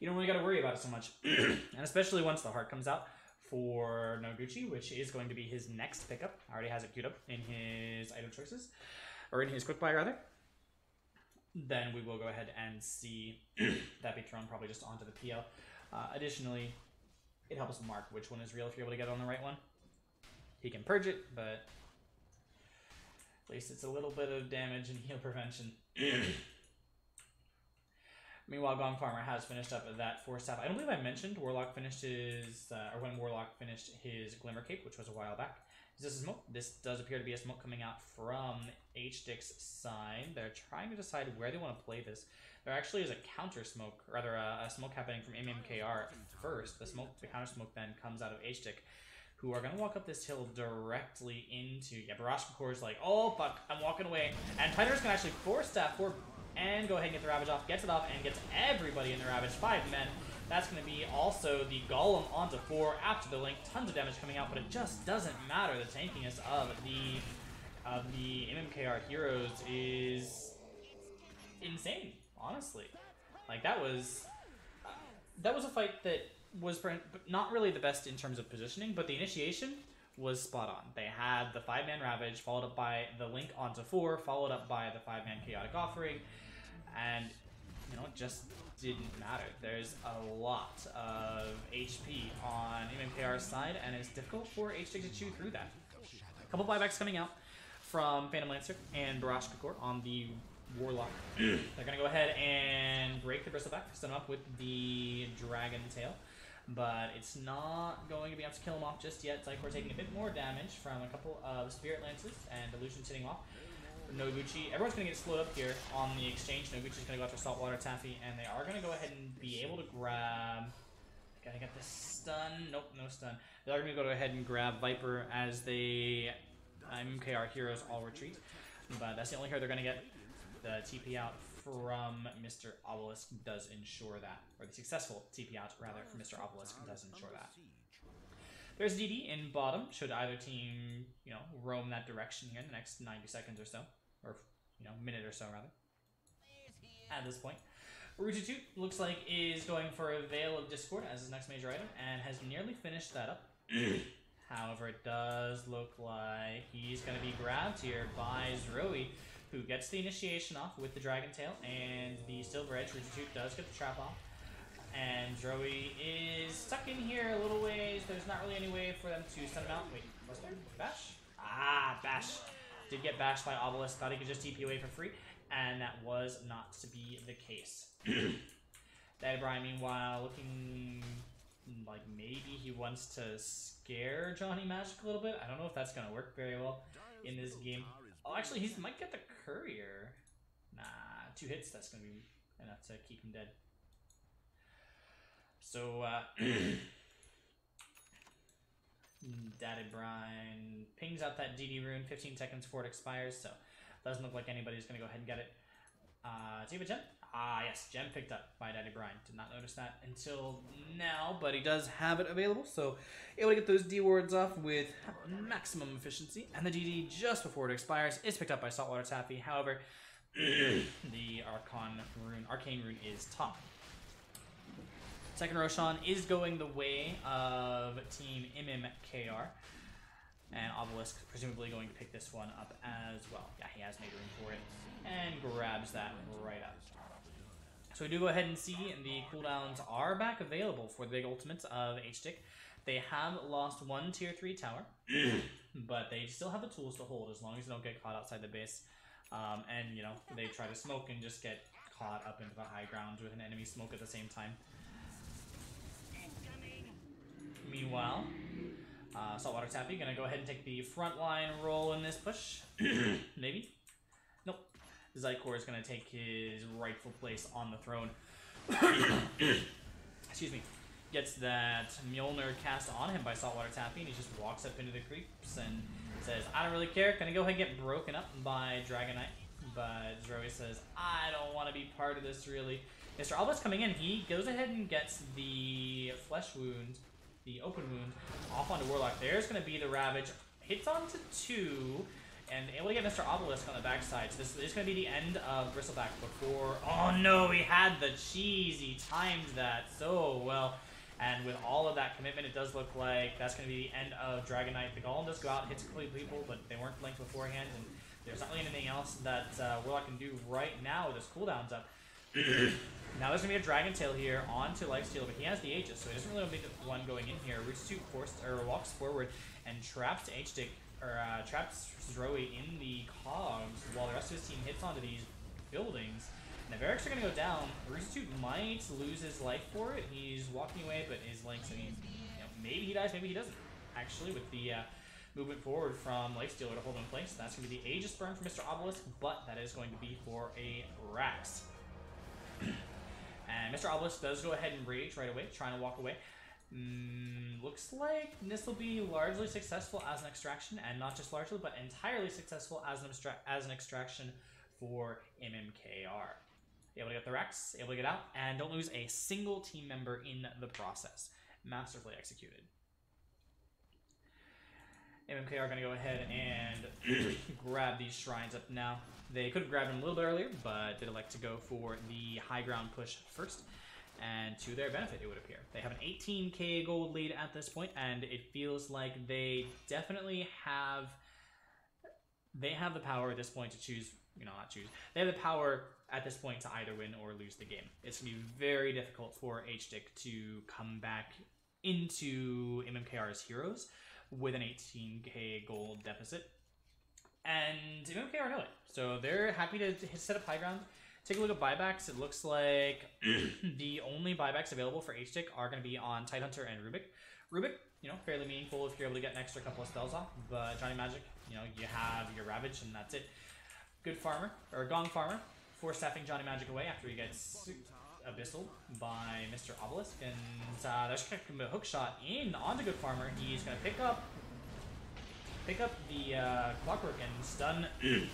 you don't really got to worry about it so much. and especially once the heart comes out for Noguchi, which is going to be his next pickup. Already has it queued up in his item choices, or in his quick buy rather. Then we will go ahead and see that be thrown probably just onto the PL. Uh, additionally, it helps mark which one is real if you're able to get on the right one. He can purge it, but at least it's a little bit of damage and heal prevention. Meanwhile, Gong Farmer has finished up that Force Staff. I don't believe I mentioned Warlock finished his, uh, or when Warlock finished his Glimmer Cape, which was a while back. Is this smoke? This does appear to be a smoke coming out from H-Dick's sign. They're trying to decide where they want to play this. There actually is a counter smoke, rather a, a smoke happening from MMKR first. The smoke, the counter smoke then comes out of H-Dick, who are going to walk up this hill directly into, yeah, Barashka is like, oh fuck, I'm walking away. And Tiger's can actually force staff forward and go ahead and get the Ravage off, gets it off, and gets everybody in the Ravage. Five men. That's going to be also the Golem onto four after the link. Tons of damage coming out, but it just doesn't matter. The tankiness of the of the MMKR heroes is insane, honestly. Like that was that was a fight that was not really the best in terms of positioning, but the initiation was spot on. They had the five man Ravage, followed up by the Link onto four, followed up by the five man Chaotic Offering, and you know, it just didn't matter. There's a lot of HP on MMKR's side, and it's difficult for h to chew through that. A couple buybacks coming out from Phantom Lancer and Barash Kakor on the Warlock. They're going to go ahead and break the Bristleback, set him up with the Dragon Tail. But it's not going to be able to kill him off just yet. Xykor taking a bit more damage from a couple of Spirit Lances and Illusion sitting off. Noguchi. Everyone's going to get slowed up here on the exchange. Noguchi's going to go after Saltwater Taffy, and they are going to go ahead and be able to grab... Gotta get the stun. Nope, no stun. They're going to go ahead and grab Viper as they... Uh, MKR heroes all retreat. But that's the only hero they're going to get. The TP out from Mr. Obelisk does ensure that. Or the successful TP out, rather, from Mr. Obelisk does ensure that. There's DD in bottom. Should either team, you know, roam that direction here in the next 90 seconds or so, or you know, minute or so rather. At this point, Rootoot looks like is going for a Veil of Discord as his next major item and has nearly finished that up. However, it does look like he's going to be grabbed here by Zroe, who gets the initiation off with the Dragon Tail, and the Silver Edge Rootoot does get the trap off. And Zroe is stuck in here a little ways. There's not really any way for them to send him out. Wait, was there? Bash? Ah, Bash. Did get bashed by Obelisk. Thought he could just TP away for free. And that was not to be the case. Daddy Brian, meanwhile, looking like maybe he wants to scare Johnny Magic a little bit. I don't know if that's going to work very well in this game. Oh, actually, he might get the Courier. Nah, two hits, that's to be enough to keep him dead. So, uh, Daddy Brian pings out that DD rune, 15 seconds before it expires, so doesn't look like anybody's to go ahead and get it. Uh, a gem? Ah, yes, gem picked up by Daddy Brian. Did not notice that until now, but he does have it available, so able to get those D wards off with maximum efficiency. And the DD just before it expires is picked up by Saltwater Taffy. However, the Archon rune, Arcane rune is top. Second Roshan is going the way of Team MMKR. And Obelisk presumably going to pick this one up as well. Yeah, he has made room for it. And grabs that right up. So we do go ahead and see the cooldowns are back available for the big ultimates of H-Stick. They have lost one tier 3 tower, but they still have the tools to hold as long as they don't get caught outside the base. Um, and, you know, they try to smoke and just get caught up into the high ground with an enemy smoke at the same time. Meanwhile, uh, Saltwater Taffy gonna go ahead and take the front line role in this push. Maybe? Nope. Xykor is gonna take his rightful place on the throne. Excuse me. Gets that Mjolnir cast on him by Saltwater Taffy, and he just walks up into the creeps and says, I don't really care, gonna go ahead and get broken up by Dragonite. But Zroe says, I don't want to be part of this really. Mr. Alba's coming in, he goes ahead and gets the flesh wound the open wound off onto Warlock. There's going to be the Ravage. Hits onto two, and able to get Mr. Obelisk on the backside. So this is going to be the end of Bristleback before... Oh no, he had the cheese. He timed that so well. And with all of that commitment, it does look like that's going to be the end of Dragonite. The Golem does go out, hits complete people, but they weren't linked beforehand, and there's not really anything else that uh, Warlock can do right now with his cooldowns up. now there's going to be a Dragon Tail here onto Lifesteal, but he has the Aegis, so he doesn't really want to be the one going in here. Roots 2 forced, or walks forward and traps H-Dick, or uh, traps Zroe in the cogs while the rest of his team hits onto these buildings. Navarix are going to go down. Roots 2 might lose his life for it. He's walking away, but his links, I mean, you know, maybe he dies, maybe he doesn't. Actually, with the uh, movement forward from Lifestealer to hold him in place, that's going to be the Aegis burn for Mr. Obelisk, but that is going to be for a Rax. And Mr. Obelisk does go ahead and rage right away, trying to walk away. Mm, looks like this will be largely successful as an extraction, and not just largely, but entirely successful as an, as an extraction for MMKR. Able to get the Rex, able to get out, and don't lose a single team member in the process. Masterfully executed. MMK are going to go ahead and grab these shrines up now. They could have grabbed them a little bit earlier, but did elect to go for the high ground push first. And to their benefit, it would appear. They have an 18k gold lead at this point, and it feels like they definitely have... They have the power at this point to choose, you know, not choose. They have the power at this point to either win or lose the game. It's going to be very difficult for H-Dick to come back into MMKR's heroes with an 18k gold deficit. And MMKR know it. So they're happy to set up high ground. Take a look at buybacks. It looks like the only buybacks available for H-Stick are going to be on Tidehunter and Rubik. Rubik, you know, fairly meaningful if you're able to get an extra couple of spells off. But Johnny Magic, you know, you have your Ravage and that's it. Good farmer, or Gong farmer, for staffing Johnny Magic away after he gets Abyssal by Mr. Obelisk. And uh, there's going to be a hook shot in onto Good Farmer. He's going to pick up pick up the uh, Clockwork and stun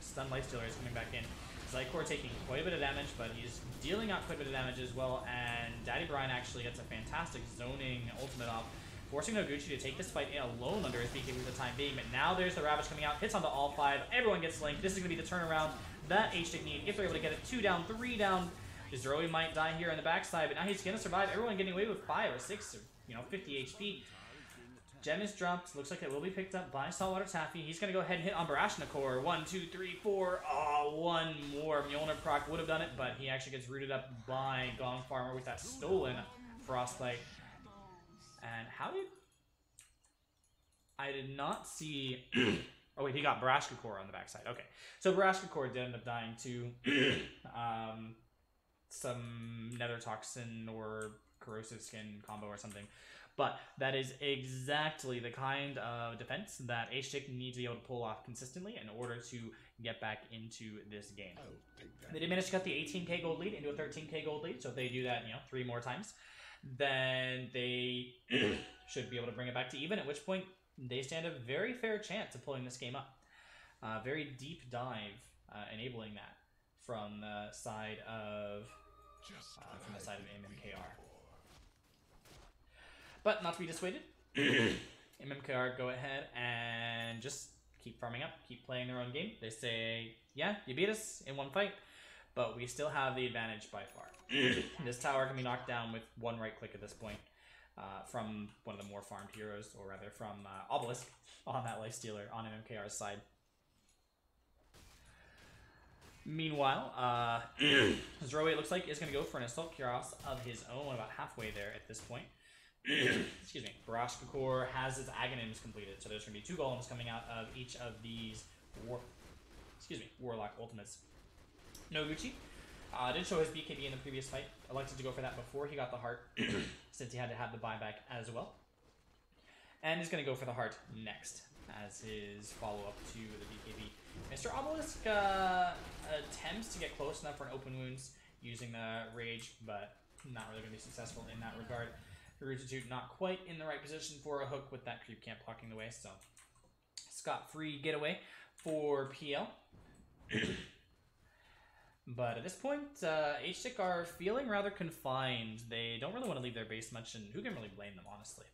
stun Lifestealer is coming back in. Xykor taking quite a bit of damage, but he's dealing out quite a bit of damage as well. And Daddy Brian actually gets a fantastic zoning ultimate off forcing Noguchi to take this fight alone under his BKB for the time being. But now there's the Ravage coming out, hits onto all five, everyone gets linked. This is going to be the turnaround that H-Stick need if they're able to get it. Two down, three down. Zoroe might die here on the backside, but now he's going to survive. Everyone getting away with five or six or, you know, 50 HP. Gem is dropped. Looks like it will be picked up by Saltwater Taffy. He's going to go ahead and hit on Barashnikor. One, two, three, four. Oh, one more. Mjolnir proc would have done it, but he actually gets rooted up by Gong Farmer with that stolen Frostbite. And how did... I did not see... oh, wait, he got Barashnikor on the backside. Okay. So Barashnikor did end up dying to um, some Nether Toxin or Corrosive Skin combo or something. But that is exactly the kind of defense that H-Stick needs to be able to pull off consistently in order to get back into this game. I'll take that. They did manage to cut the 18k gold lead into a 13k gold lead, so if they do that, you know, three more times, then they should be able to bring it back to even, at which point they stand a very fair chance of pulling this game up. Uh, very deep dive uh, enabling that from the side of uh, from the side of MMKR. But not to be dissuaded, MMKR go ahead and just keep farming up, keep playing their own game. They say, yeah, you beat us in one fight, but we still have the advantage by far. this tower can be knocked down with one right click at this point uh, from one of the more farmed heroes, or rather from uh, Obelisk on that Life Stealer on MMKR's side. Meanwhile, uh, Zoroe, it looks like, is going to go for an Assault Cuirass of his own about halfway there at this point. Excuse me. Barashkakor has its Aghanims completed, so there's going to be two golems coming out of each of these war, excuse me, Warlock ultimates. Noguchi uh, did show his BKB in the previous fight. Elected to go for that before he got the heart, since he had to have the buyback as well. And he's going to go for the heart next as his follow up to the BKB. Mr. Obelisk uh, attempts to get close enough for an open wounds using the rage, but not really going to be successful in that regard. Not quite in the right position for a hook with that creep camp blocking the way, so scot free getaway for PL. but at this point, uh, H-Stick are feeling rather confined. They don't really want to leave their base much, and who can really blame them, honestly?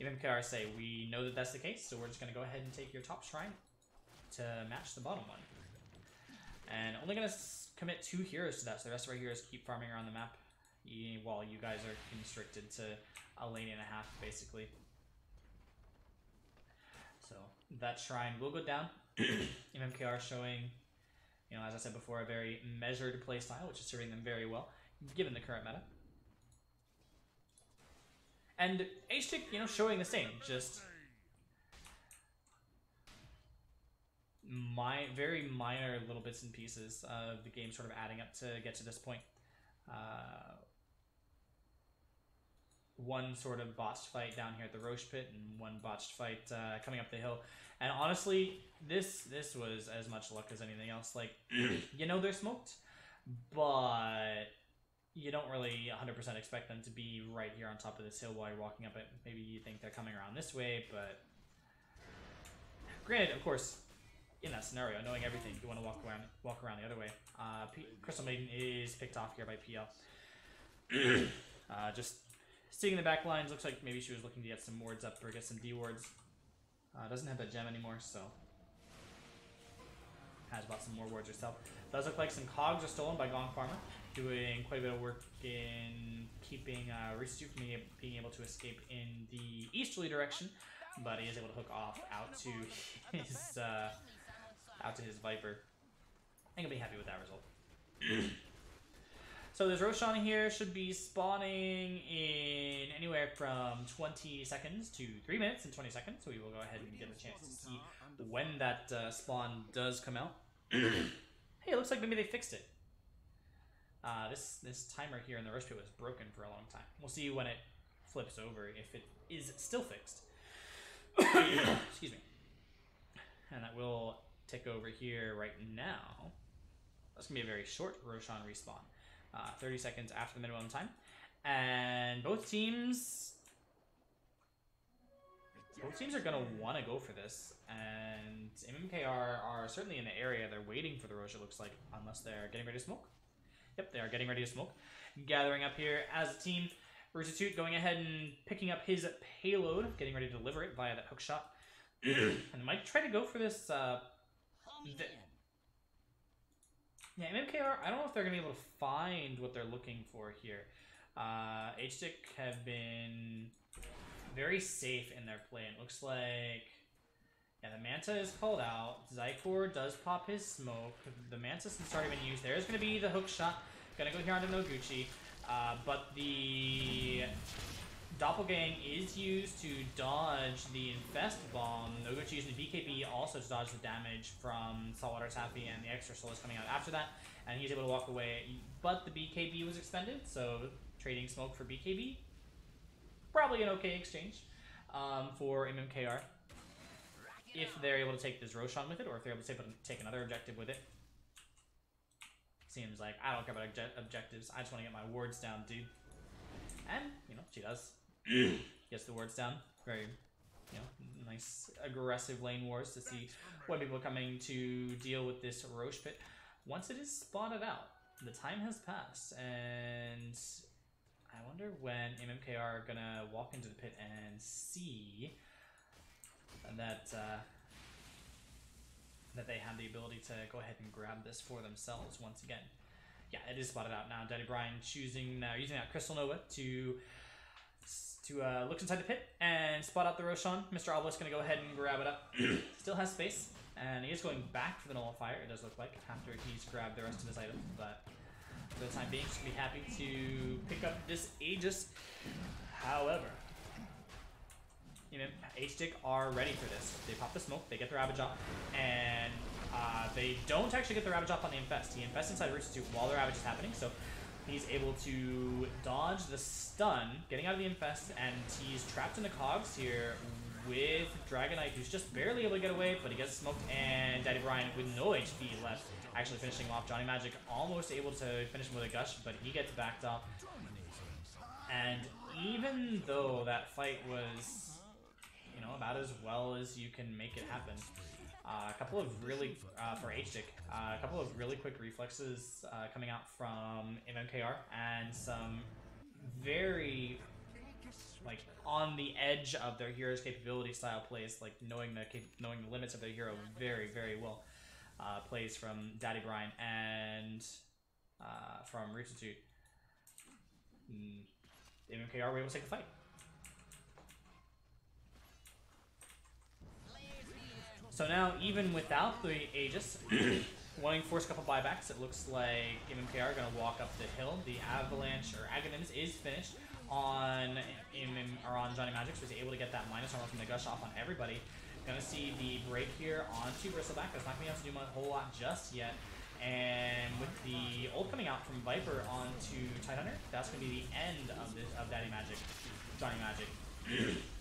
Even MKR say, we know that that's the case, so we're just going to go ahead and take your top shrine to match the bottom one. And only going to commit two heroes to that, so the rest of our heroes keep farming around the map while you guys are constricted to a lane and a half, basically. So that shrine will go down. MMKR showing, you know, as I said before, a very measured playstyle, which is serving them very well, given the current meta. And H-Tick, you know, showing the same, just my very minor little bits and pieces of the game sort of adding up to get to this point. Uh, one sort of botched fight down here at the Rosh pit, and one botched fight uh, coming up the hill. And honestly, this this was as much luck as anything else. Like, you know, they're smoked, but you don't really 100% expect them to be right here on top of this hill while you're walking up it. Maybe you think they're coming around this way, but granted, of course, in that scenario, knowing everything, you want to walk around walk around the other way. Uh, Crystal Maiden is picked off here by PL. uh, just in the back lines, looks like maybe she was looking to get some wards up or get some D wards. Uh, doesn't have that gem anymore, so has bought some more wards herself. Does look like some cogs are stolen by Gong Farmer, doing quite a bit of work in keeping uh, from being being able to escape in the easterly direction, but he is able to hook off out to his uh, out to his Viper. I think I'll be happy with that result. so there's Roshan here, should be spawning in anywhere from 20 seconds to 3 minutes and 20 seconds, so we will go ahead and get a chance to see when that uh, spawn does come out. hey, it looks like maybe they fixed it. Uh, this this timer here in the roast pit was broken for a long time. We'll see when it flips over if it is still fixed. Excuse me. And that will tick over here right now. That's gonna be a very short Roshan respawn. Uh, 30 seconds after the minimum time. And both teams both teams are gonna want to go for this, and MMKR are certainly in the area. They're waiting for the Rosh. It looks like, unless they're getting ready to smoke. Yep, they are getting ready to smoke. Gathering up here as a team. Roostitute going ahead and picking up his payload, getting ready to deliver it via that hook shot. and might try to go for this. Uh, yeah, MMKR, I don't know if they're going to be able to find what they're looking for here. Uh, H-Stick have been very safe in their play. It looks like yeah, the Manta is called out. Xykor does pop his smoke. The Manta's already been used. There's going to be the hook shot. Gonna go here onto Noguchi. Uh, but the Doppelgang is used to dodge the Infest Bomb. Noguchi using the BKB also to dodge the damage from Saltwater Taffy and the extra soul is coming out after that. And he's able to walk away. But the BKB was expended, so trading smoke for BKB. Probably an okay exchange um, for MMKR if they're able to take this Roshan with it, or if they're able to take another objective with it. Seems like I don't care about obje- objectives. I just want to get my wards down, dude. And you know she does. Gets the wards down. Very, you know, nice aggressive lane wars to see when people are coming to deal with this Rosh pit. Once it is spotted out, the time has passed, and I wonder when MMKR are gonna walk into the pit and see that uh, that they have the ability to go ahead and grab this for themselves once again. Yeah, it is spotted out now. Daddy Brian choosing now using that Crystal Nova to to uh, look inside the pit and spot out the Roshan. Mr. Obelisk going to go ahead and grab it up. Still has space, and he is going back for the Nullifier, it does look like, after he's grabbed the rest of his items, but for the time being, just be happy to pick up this Aegis. However, you know, H-Stick are ready for this. They pop the smoke, they get the Ravage off, and uh, they don't actually get the Ravage off on the Infest. He infests inside Roost while the Ravage is happening, so he's able to dodge the stun, getting out of the Infest, and he's trapped in the cogs here with Dragonite, who's just barely able to get away, but he gets smoked, and Daddy Brian with no HP left, actually finishing off. Johnny Magic almost able to finish him with a Gush, but he gets backed off. And even though that fight was you know, about as well as you can make it happen. Uh, a couple of really, uh, for H-Stick, uh, a couple of really quick reflexes uh, coming out from MMKR and some very, like, on the edge of their hero's capability style plays, like knowing the knowing the limits of their hero very, very well. Uh, plays from Daddy Brian and from Roostitute. Mm, MMKR were able to take the fight. So now, even without the Aegis, wanting to force a couple buybacks, it looks like MMKR are going to walk up the hill. The Avalanche, or Aghanims, is finished on MM, or on Johnny Magic, so he's able to get that minus armor from the Gush off on everybody. Gonna see the break here onto Bristleback. That's not going to be able to do a whole lot just yet. And with the ult coming out from Viper onto Tidehunter, that's going to be the end of this of Daddy Magic, Johnny Magic.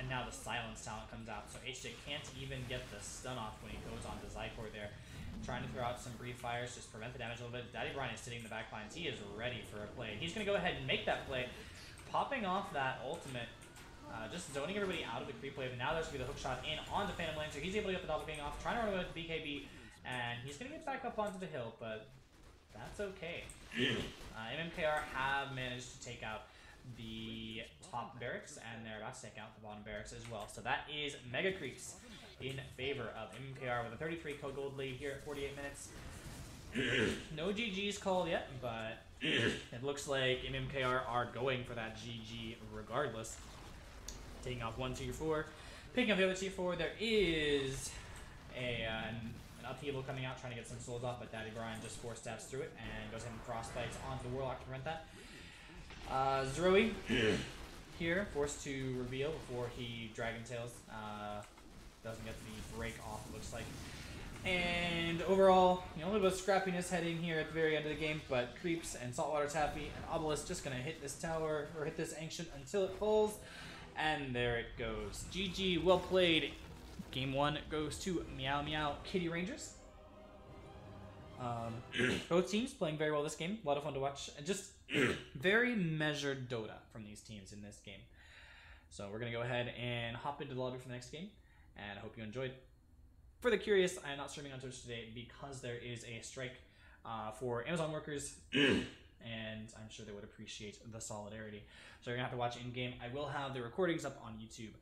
And now the silence talent comes out, so HJ can't even get the stun off when he goes on to Xykor there. Trying to throw out some Breathe Fires, just prevent the damage a little bit. Daddy Brian is sitting in the back lines. He is ready for a play. He's going to go ahead and make that play, popping off that ultimate uh, just zoning everybody out of the creep wave. Now there's going to be the hook shot in on the Phantom Lane, so he's able to get the double king off, trying to run away with the BKB, and he's going to get back up onto the hill, but that's okay. Uh, MMKR have managed to take out the top barracks, and they're about to take out the bottom barracks as well. So that is Mega Creeps in favor of MMKR with a 33 co gold lead here at 48 minutes. no GG's called yet, but it looks like MMKR are going for that GG regardless. Taking off one tier 4. Picking up the other tier 4, there is a, uh, an, an, upheaval coming out trying to get some souls off, but Daddy Brian just four steps through it and goes ahead and frostbites onto the Warlock to prevent that. Uh, here, forced to reveal before he Dragon Tails. Uh, doesn't get the break off, it looks like. And overall, you know, a little bit of scrappiness heading here at the very end of the game, but Creeps and Saltwater Taffy and Obelisk just going to hit this tower, or hit this Ancient until it falls. And there it goes. GG, well played. Game one goes to Meow Meow Kitty Rangers. Um, both teams playing very well this game. A lot of fun to watch. And just very measured Dota from these teams in this game. So we're going to go ahead and hop into the lobby for the next game. And I hope you enjoyed. For the curious, I am not streaming on Twitch today because there is a strike uh, for Amazon workers and I'm sure they would appreciate the solidarity. So you're gonna have to watch in game. I will have the recordings up on YouTube